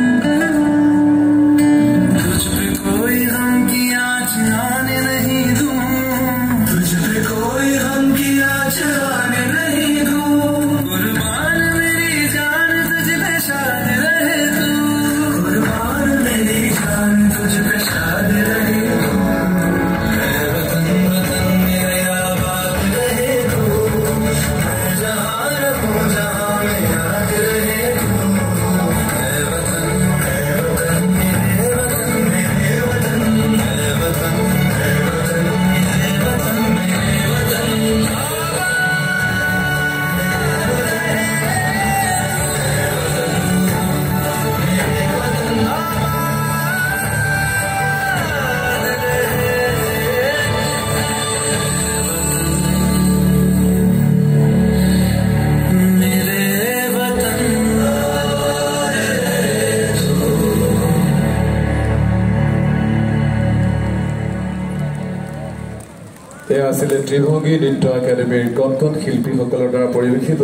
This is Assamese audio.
remember আছিলে ত্ৰিভংগী নৃত্য একাডেমীৰ কণ কণ শিল্পীসকলৰ দ্বাৰা পৰিৱেশিত